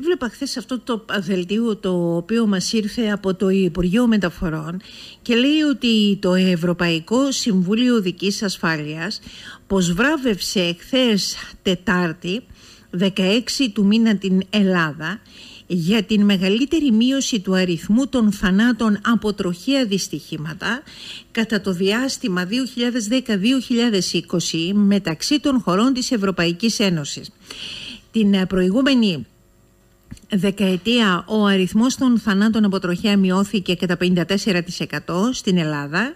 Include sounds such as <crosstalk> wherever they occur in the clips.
Έβλεπα χθες αυτό το δελτίο το οποίο μας ήρθε από το Υπουργείο Μεταφορών και λέει ότι το Ευρωπαϊκό Συμβούλιο Δικής Ασφάλειας πως βράβευσε χθες Τετάρτη 16 του μήνα την Ελλάδα για την μεγαλύτερη μείωση του αριθμού των θανάτων από τροχαία δυστυχήματα κατά το διάστημα 2010-2020 μεταξύ των χωρών της Ευρωπαϊκής Ένωσης. Την προηγούμενη δεκαετία ο αριθμός των θανάτων από τροχέα μειώθηκε κατά 54% στην Ελλάδα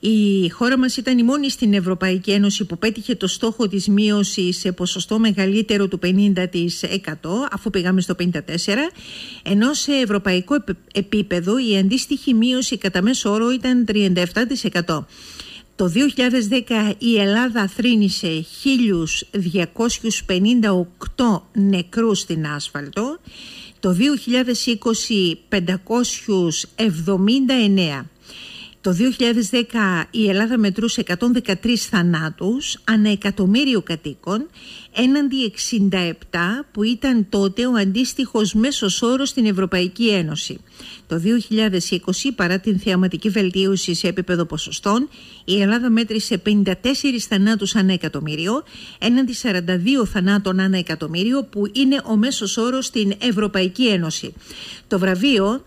η χώρα μας ήταν η μόνη στην Ευρωπαϊκή Ένωση που πέτυχε το στόχο της μείωσης σε ποσοστό μεγαλύτερο του 50% αφού πήγαμε στο 54% ενώ σε ευρωπαϊκό επίπεδο η αντίστοιχη μείωση κατά μέσο όρο ήταν 37%. Το 2010 η Ελλάδα θρύνησε 1.258 νεκρούς στην άσφαλτο, το 2020 579 το 2010 η Ελλάδα μετρούσε 113 θανάτους ανά εκατομμύριο κατοίκων έναντι 67 που ήταν τότε ο αντίστοιχος μέσος όρος στην Ευρωπαϊκή Ένωση. Το 2020 παρά την θεαματική βελτίωση σε επίπεδο ποσοστών η Ελλάδα μέτρησε 54 θανάτους ανά εκατομμύριο έναντι 42 θανάτων ανά εκατομμύριο που είναι ο μέσος όρος στην Ευρωπαϊκή Ένωση. Το βραβείο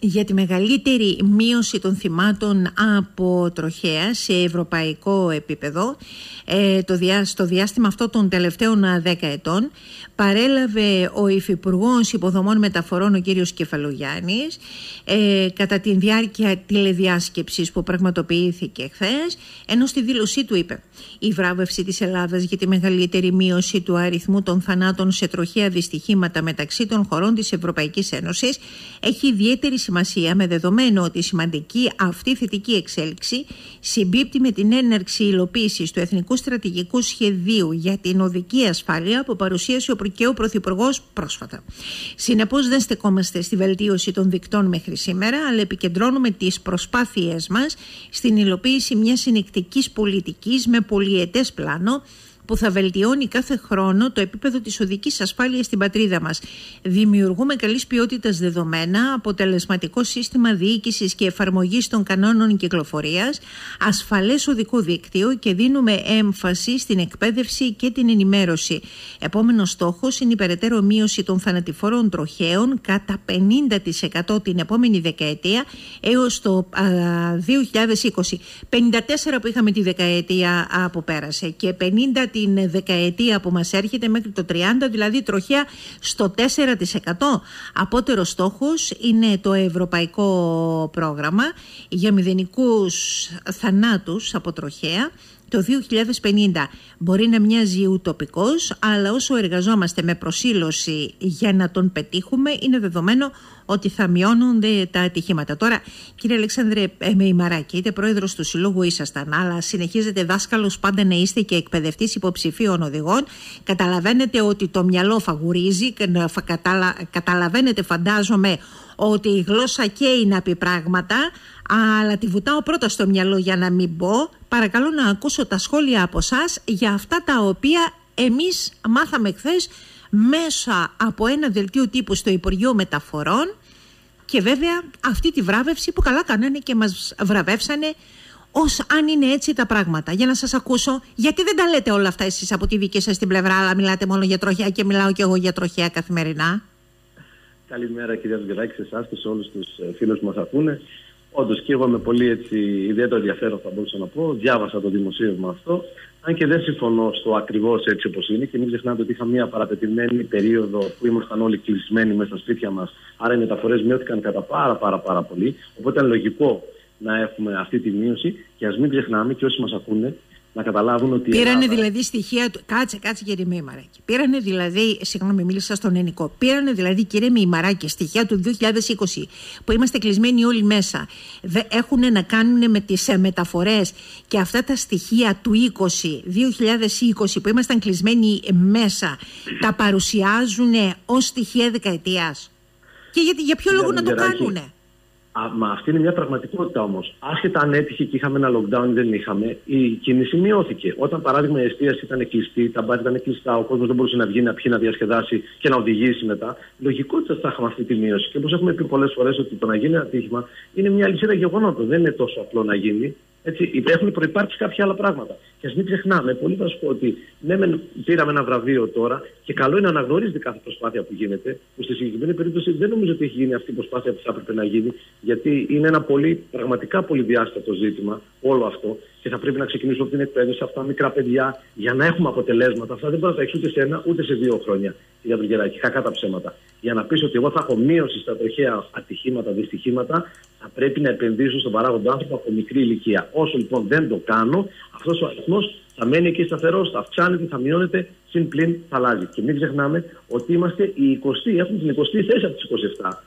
για τη μεγαλύτερη μείωση των θυμάτων από τροχέα σε ευρωπαϊκό επίπεδο ε, το στο διάστημα αυτό των τελευταίων 10 ετών παρέλαβε ο Υφυπουργός Υποδομών Μεταφορών ο κύριος Κεφαλογιάννης ε, κατά τη διάρκεια τηλεδιάσκεψης που πραγματοποιήθηκε χθες, ενώ στη δήλωσή του είπε η βράβευση της Ελλάδας για τη μεγαλύτερη μείωση του αριθμού των θανάτων σε τροχαία δυστυχήματα μεταξύ των χωρών της Ευρωπαϊκής Ένωσης έχει ιδιαίτερη σημασία με δεδομένο ότι η σημαντική αυτή θετική εξέλιξη συμπίπτει με την έναρξη υλοποίησης του Εθνικού Στρατηγικού Σχεδίου για την Οδική Ασφάλεια που παρουσίασε ο και ο Πρωθυπουργός πρόσφατα. Συνεπώς, δεν στεκόμαστε στη βελτίωση των δικτών μέχρι σήμερα, αλλά επικεντρώνουμε τις προσπάθειές μας στην υλοποίηση μιας συνεκτικής πολιτικής με πολιετέ πλάνο που θα βελτιώνει κάθε χρόνο το επίπεδο της οδικής ασφάλειας στην πατρίδα μας. Δημιουργούμε καλής ποιότητας δεδομένα, αποτελεσματικό σύστημα διοίκησης και εφαρμογής των κανόνων κυκλοφορίας, ασφαλές οδικό δίκτυο και δίνουμε έμφαση στην εκπαίδευση και την ενημέρωση. Επόμενος στόχος είναι η περαιτέρω μείωση των θανατηφόρων τροχαίων κατά 50% την επόμενη δεκαετία έως το 2020. 54 που είχαμε τη δεκαετία που πέρασε και 50 την δεκαετία που μας έρχεται μέχρι το 30, δηλαδή τροχιά στο 4%. Απότερος στόχος είναι το ευρωπαϊκό πρόγραμμα για μηδενικούς θανάτους από τροχέα το 2050 μπορεί να μοιάζει ουτοπικός, αλλά όσο εργαζόμαστε με προσήλωση για να τον πετύχουμε, είναι δεδομένο ότι θα μειώνονται τα ατυχήματα. Τώρα, κύριε Αλεξάνδρε ε, Μεϊμαράκη, είτε πρόεδρος του Συλλόγου ήσασταν, αλλά συνεχίζετε δάσκαλος πάντα να είστε και εκπαιδευτής υποψηφίων οδηγών. Καταλαβαίνετε ότι το μυαλό φαγουρίζει, καταλαβαίνετε φαντάζομαι ότι η γλώσσα καίει να πει πράγματα, αλλά τη βουτάω πρώτα στο μυαλό για να μην πω. Παρακαλώ να ακούσω τα σχόλια από εσά για αυτά τα οποία εμείς μάθαμε χθες μέσα από ένα δελτίο τύπου στο Υπουργείο Μεταφορών και βέβαια αυτή τη βράβευση που καλά κάνανε και μας βραβεύσανε ως αν είναι έτσι τα πράγματα. Για να σας ακούσω, γιατί δεν τα λέτε όλα αυτά εσείς από τη δική σας την πλευρά, αλλά μιλάτε μόνο για τροχιά και μιλάω και εγώ για τροχιά καθημερινά; Καλημέρα κυρία Σγκεράκη σε εσάς και σε όλους τους ε, φίλους που μας ακούνε. Όντως και εγώ με πολύ έτσι, ιδιαίτερο ενδιαφέρον θα μπορούσα να πω. Διάβασα το δημοσίευμα αυτό. Αν και δεν συμφωνώ στο ακριβώς έτσι όπως είναι και μην ξεχνάτε ότι είχαμε μια παρατετημένη περίοδο που ήμασταν όλοι κλεισμένοι μέσα στα σπίτια μας. Άρα οι μεταφορές μειώθηκαν κατά πάρα, πάρα, πάρα πολύ. Οπότε ήταν λογικό να έχουμε αυτή τη μείωση και ας μην ξεχνάμε και όσοι μας ακούνε να καταλάβουν ότι. Πήρανε Ελλάδα... δηλαδή στοιχεία του. Κάτσε, κάτσε κύριε Μημαράκη. Πήρανε δηλαδή. Συγγνώμη, μίλησα στον Ενικό. Πήρανε δηλαδή κύριε Μημαράκη στοιχεία του 2020 που είμαστε κλεισμένοι όλοι μέσα. Έχουν να κάνουν με τις ε, μεταφορές και αυτά τα στοιχεία του 20, 2020 που ήμασταν κλεισμένοι μέσα τα παρουσιάζουν ως στοιχεία δεκαετίας. Και γιατί, για ποιο λόγο να το κάνουνε; Α, μα αυτή είναι μια πραγματικότητα όμως. Άσχετα αν έτυχε και είχαμε ένα lockdown ή δεν είχαμε, η κίνηση μειώθηκε. Όταν παράδειγμα η εστίαση ήταν κλειστή, τα μπάρ ήταν κλειστά, ο κόσμος δεν μπορούσε να βγει να πιει, να διασκεδάσει και να οδηγήσει μετά, λογικότητα θα είχαμε αυτή τη μείωση. Και όπως έχουμε πει πολλές φορές ότι το να γίνει ένα ατύχημα είναι μια λυσίδα γεγονότων. Δεν είναι τόσο απλό να γίνει. Έτσι, έχουν προπάρξει κάποια άλλα πράγματα. Και ας μην ξεχνάμε, πολύ θα σου πω ότι ναι, πήραμε ένα βραβείο τώρα και καλό είναι να αναγνωρίζετε κάθε προσπάθεια που γίνεται. Που στη συγκεκριμένη περίπτωση δεν νομίζω ότι έχει γίνει αυτή η προσπάθεια που θα έπρεπε να γίνει, γιατί είναι ένα πολύ, πραγματικά πολύ διάστατο ζήτημα όλο αυτό και θα πρέπει να ξεκινήσουμε από την εκπαίδευση αυτά τα μικρά παιδιά για να έχουμε αποτελέσματα. Αυτά δεν μπορεί να τα έχεις ούτε σε ένα ούτε σε δύο χρόνια. Για τον Γεράκη, κακά τα ψέματα. Για να πεις ότι εγώ θα έχω μείωση στα τροχαία ατυχήματα, δυστυχήματα, θα πρέπει να επενδύσω στον παράγοντα άνθρωπο από μικρή ηλικία. Όσο λοιπόν δεν το κάνω, αυτός ο αριθμός θα μένει εκεί σταθερό, θα αυξάνεται, θα μειώνεται, συν πλην θα αλλάζει. Και μην ξεχνάμε ότι είμαστε οι 20, έχουμε την 20η θέση από τις 27.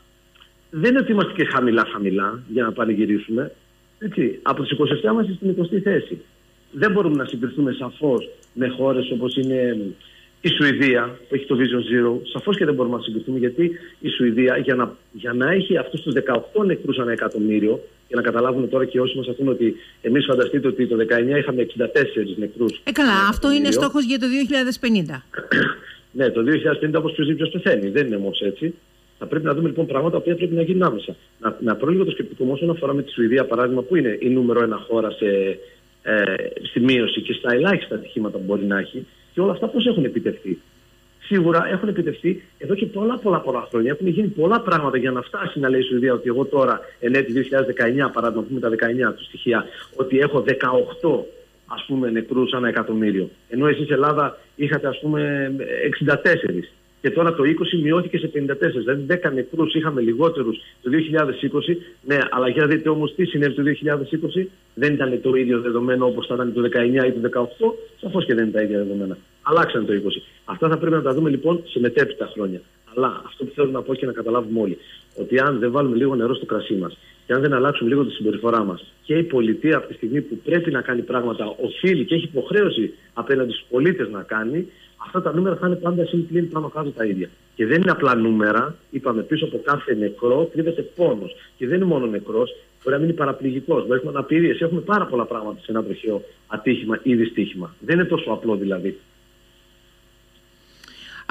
Δεν είναι ότι είμαστε και χαμηλά-χαμηλά για να πανηγυρίσουμε. Έτσι, από τις 27 είμαστε στην 20η θέση. Δεν μπορούμε να συγκριθούμε σαφώς με χώρες όπως είναι η Σουηδία που έχει το Vision Zero. Σαφώς και δεν μπορούμε να συγκριθούμε γιατί η Σουηδία για να, για να έχει αυτούς τους 18 νεκρούς ανά εκατομμύριο, για να καταλάβουν τώρα και όσοι μας ακούν ότι εμείς φανταστείτε ότι το 19 είχαμε 64 νεκρούς. Ε, καλά, αυτό είναι στόχος για το 2050. <coughs> ναι, το 2050 όπως ποιος ποιος πεθαίνει. Δεν είναι όμως έτσι. Θα πρέπει να δούμε λοιπόν πράγματα που πρέπει να γίνουν άμεσα. Να, να πω λίγο το σκεπτικό μου όσον αφορά με τη Σουηδία, παράδειγμα, που είναι η νούμερο ένα χώρα σε, ε, στη μείωση και στα ελάχιστα ατυχήματα που μπορεί να έχει και όλα αυτά πώς έχουν επιτευχθεί. Σίγουρα έχουν επιτευχθεί εδώ και πολλά πολλά πολλά χρόνια. Έχουν γίνει πολλά πράγματα για να φτάσει να λέει η Σουηδία ότι εγώ τώρα εν έτη 2019, παράδειγμα, πούμε τα 19 του στοιχεία, ότι έχω 18 ας πούμε νεκρούς ανά εκατομμύριο. Ενώ εσείς Ελλάδα είχατε ας πούμε 64 και τώρα το 20 μειώθηκε σε 54. Δηλαδή 10 νεκρούς είχαμε λιγότερους το 2020. Ναι, αλλά για δείτε όμως τι συνέβη το 2020. Δεν ήταν το ίδιο δεδομένο όπως θα ήταν το 19 ή το 18. Σαφώς και δεν είναι τα ίδια δεδομένα. Αλλάξαν το 20. Αυτά θα πρέπει να τα δούμε λοιπόν σε μετέπειτα χρόνια. Αλλά αυτό που θέλω να πω και να καταλάβουμε όλοι, ότι αν δεν βάλουμε λίγο νερό στο κρασί μας και αν δεν αλλάξουμε λίγο τη συμπεριφορά μας και η πολιτεία από τη στιγμή που πρέπει να κάνει πράγματα, οφείλει και έχει υποχρέωση απέναντι στους πολίτες να κάνει, αυτά τα νούμερα θα είναι πάντα συμπλήν πάνω κάτω τα ίδια. Και δεν είναι απλά νούμερα. Είπαμε πίσω από κάθε νεκρό κρύβεται πόνος. Και δεν είναι μόνο νεκρός, μπορεί να μείνει παραπληγικός. Μπορεί να έχουμε αναπηρίε. Έχουμε πάρα πολλά πράγματα σε ένα τροχαίο ατύχημα ή δυστύχημα. Δεν είναι τόσο απλό δηλαδή.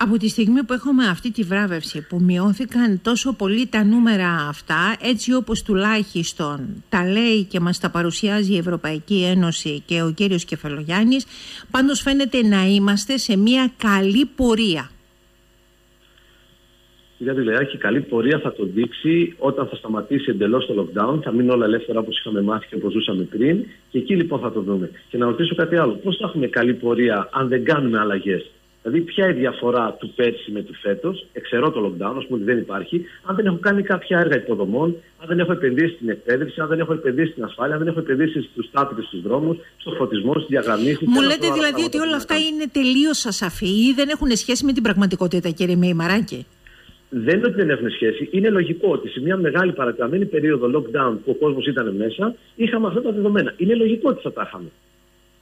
Από τη στιγμή που έχουμε αυτή τη βράβευση που μειώθηκαν τόσο πολύ τα νούμερα αυτά έτσι όπως τουλάχιστον τα λέει και μας τα παρουσιάζει η Ευρωπαϊκή Ένωση και ο κύριος Κεφαλογιάννης πάντως φαίνεται να είμαστε σε μια καλή πορεία. Κυρία Δουλεάκη, καλή πορεία θα το δείξει όταν θα σταματήσει εντελώς το lockdown, θα μείνουν όλα ελεύθερα όπως είχαμε μάθει και όπως ζούσαμε πριν. Και εκεί λοιπόν θα το δούμε. Και να ρωτήσω κάτι άλλο. Πώς θα έχουμε καλή πορεία αν δεν κάνουμε αλλαγές; Δηλαδή, ποια είναι η διαφορά του πέρσι με του φέτος, εξαιρώ το lockdown, ας πούμε ότι δεν υπάρχει, αν δεν έχω κάνει κάποια έργα υποδομών, αν δεν έχω επενδύσει στην εκπαίδευση, αν δεν έχω επενδύσει στην ασφάλεια, αν δεν έχω επενδύσει στους τάπητε στους δρόμους, στο φωτισμό, στις διαγραμμίσεις. Μου λέτε δηλαδή ότι όλα αυτά είναι τελείως ασαφή ή δεν έχουν σχέση με την πραγματικότητα, κύριε Μεϊμαράκη; Δεν είναι ότι δεν έχουν σχέση. Είναι λογικό ότι σε μια μεγάλη παραταμένη περίοδο lockdown που ο κόσμος ήταν μέσα, είχαμε αυτά τα δεδομένα. Είναι λογικό ότι θα τα είχαμε.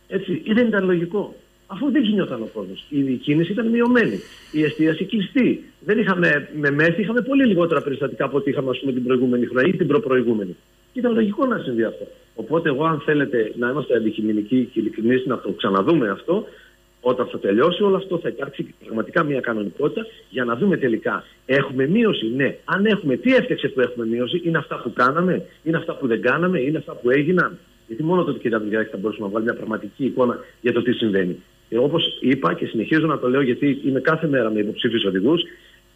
Έτσι, ή δεν ήταν λογικό αφού δεν κινιόταν ο κόσμος. Η κίνηση ήταν μειωμένη. Η εστίαση κλειστή. Δεν είχαμε με μέση, είχαμε πολύ λιγότερα περιστατικά από ό,τι είχαμε πούμε, την προηγούμενη χρονιά ή την προπροηγούμενη. Ήταν λογικό να συμβεί αυτό. Οπότε, εγώ, αν θέλετε να είμαστε αντικειμενικοί και ειλικρινείς, να το ξαναδούμε αυτό, όταν θα τελειώσει όλο αυτό, θα υπάρξει πραγματικά μια κανονικότητα για να δούμε τελικά. Έχουμε μείωση, ναι. Αν έχουμε, τι έφτιαξε που έχουμε μείωση, είναι αυτά που κάναμε, είναι αυτά που δεν κάναμε, είναι αυτά που έγιναν; Γιατί μόνο τότε, κύριε Αντριγιάκη, θα μπορούσαμε να βάλουμε μια πραγματική εικόνα για το τι συμβαίνει. Και όπως είπα και συνεχίζω να το λέω γιατί είμαι κάθε μέρα με υποψήφιους οδηγούς,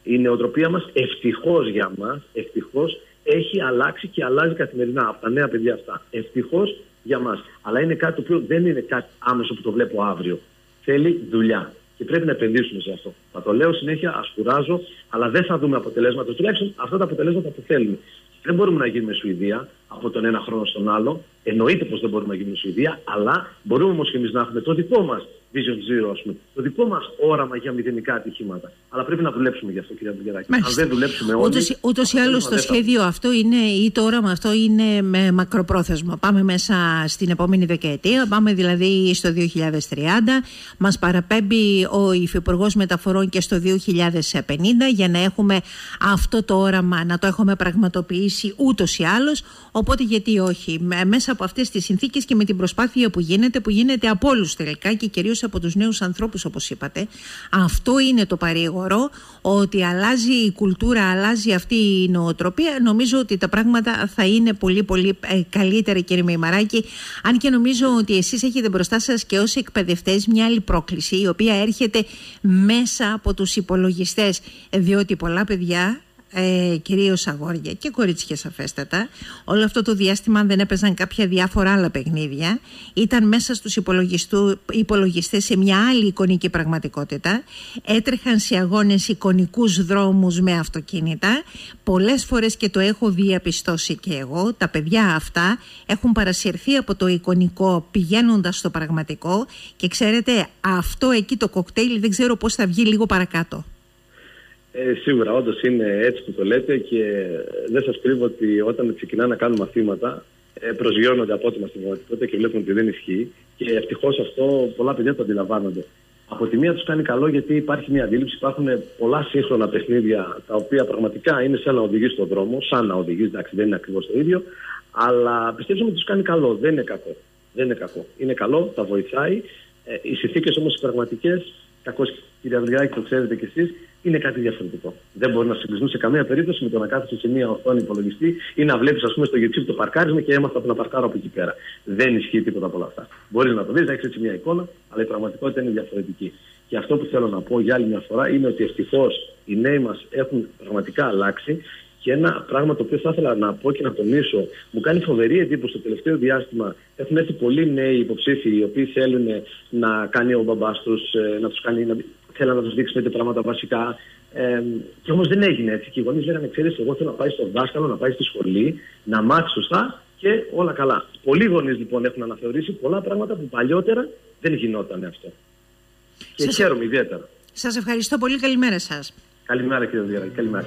η νοοτροπία μας ευτυχώς για μας, ευτυχώς έχει αλλάξει και αλλάζει καθημερινά από τα νέα παιδιά αυτά. Ευτυχώς για μας. Αλλά είναι κάτι το οποίο δεν είναι κάτι άμεσο που το βλέπω αύριο. Θέλει δουλειά. Και πρέπει να επενδύσουμε σε αυτό. Θα το λέω συνέχεια, ασκουράζω, αλλά δεν θα δούμε αποτελέσματα. Τουλάχιστον αυτά τα αποτελέσματα που θέλουμε. Δεν μπορούμε να γίνουμε Σουηδία από τον ένα χρόνο στον άλλο. Εννοείται πως δεν μπορούμε να γίνουμε Σουηδία, αλλά μπορούμε όμως και εμείς να έχουμε το δικό μας Vision Zero, ας πούμε. Το δικό μας όραμα για μηδενικά ατυχήματα. Αλλά πρέπει να δουλέψουμε γι' αυτό, κυρία Βουλγεράκη. Αν δεν δουλέψουμε όλοι. Ούτως ή άλλως το σχέδιο αυτό είναι, ή το όραμα αυτό είναι με μακροπρόθεσμο. Πάμε μέσα στην επόμενη δεκαετία, πάμε δηλαδή στο 2030. Μας παραπέμπει ο Υφυπουργός Μεταφορών και στο 2050 για να έχουμε αυτό το όραμα, να το έχουμε πραγματοποιήσει ούτως ή άλλως. Οπότε γιατί όχι; Μέσα από αυτές τις συνθήκες και με την προσπάθεια που γίνεται, που γίνεται από όλους τελικά και κυρίως από τους νέους ανθρώπους όπως είπατε. Αυτό είναι το παρήγορο ότι αλλάζει η κουλτούρα αλλάζει αυτή η νοοτροπία. Νομίζω ότι τα πράγματα θα είναι πολύ πολύ ε, καλύτερα κύριε Μημαράκη αν και νομίζω ότι εσείς έχετε μπροστά σας και ως εκπαιδευτές μια άλλη πρόκληση η οποία έρχεται μέσα από τους υπολογιστές. Διότι πολλά παιδιά ε, κυρίως αγόρια και κορίτσια σαφέστατα. Όλο αυτό το διάστημα, αν δεν έπαιζαν κάποια διάφορα άλλα παιχνίδια, ήταν μέσα στους υπολογιστές σε μια άλλη εικονική πραγματικότητα. Έτρεχαν σε αγώνες εικονικούς δρόμους με αυτοκίνητα. Πολλές φορές και το έχω διαπιστώσει και εγώ, τα παιδιά αυτά έχουν παρασυρθεί από το εικονικό πηγαίνοντας στο πραγματικό και ξέρετε, αυτό εκεί το κοκτέιλ δεν ξέρω πώς θα βγει λίγο παρακάτω. Ε, σίγουρα, όντως είναι έτσι που το λέτε και δεν σας κρύβω ότι όταν ξεκινά να κάνουν μαθήματα ε, προσγειώνονται απότομα στην πραγματικότητα και βλέπουν ότι δεν ισχύει. Και ευτυχώς αυτό πολλά παιδιά το αντιλαμβάνονται. Από τη μία τους κάνει καλό γιατί υπάρχει μια αντίληψη, υπάρχουν πολλά σύγχρονα παιχνίδια τα οποία πραγματικά είναι σαν να οδηγείς στον δρόμο, σαν να οδηγείς, εντάξει δεν είναι ακριβώς το ίδιο, αλλά πιστεύω ότι τους κάνει καλό. Δεν είναι κακό. Δεν είναι κακό. Είναι καλό, τα βοηθάει. Ε, οι συνθήκες όμως οι πραγματικές, κακώ κύριε Αυλιάκη, το ξέρετε κι εσείς, είναι κάτι διαφορετικό. Δεν μπορεί να συγκριθούν σε καμία περίπτωση με το να κάθεσαι σε μια οθόνη υπολογιστή ή να βλέπεις, ας πούμε, στο YouTube το παρκάρισμα και έμαθα από να παρκάρω από εκεί πέρα. Δεν ισχύει τίποτα από όλα αυτά. Μπορείς να το δεις, να έχεις έτσι μια εικόνα, αλλά η πραγματικότητα είναι διαφορετική. Και αυτό που θέλω να πω για άλλη μια φορά είναι ότι ευτυχώς οι νέοι μας έχουν πραγματικά αλλάξει και ένα πράγμα το οποίο θα ήθελα να πω και να τονίσω, μου κάνει φοβερή εντύπωση το τελευταίο διάστημα. Έχουν έρθει πολλοί νέοι υποψήφοι οι οποίοι θέλουν να κάνει ο μπαμπάς τους, ε, να τους κάνει, να, θέλουν να τους δείξει πέντε πράγματα βασικά. Ε, και όμως δεν έγινε έτσι. Και οι γονείς λέγανε: Ξέρεις, εγώ θέλω να πάει στον δάσκαλο, να πάει στη σχολή, να μάθει σωστά και όλα καλά. Πολλοί γονείς λοιπόν έχουν αναθεωρήσει πολλά πράγματα που παλιότερα δεν γινόταν αυτό. Και σας... χαίρομαι ιδιαίτερα. Σας ευχαριστώ πολύ. Καλημέρα σας. Καλημέρα κύριε Διέρα. Καλημέρα.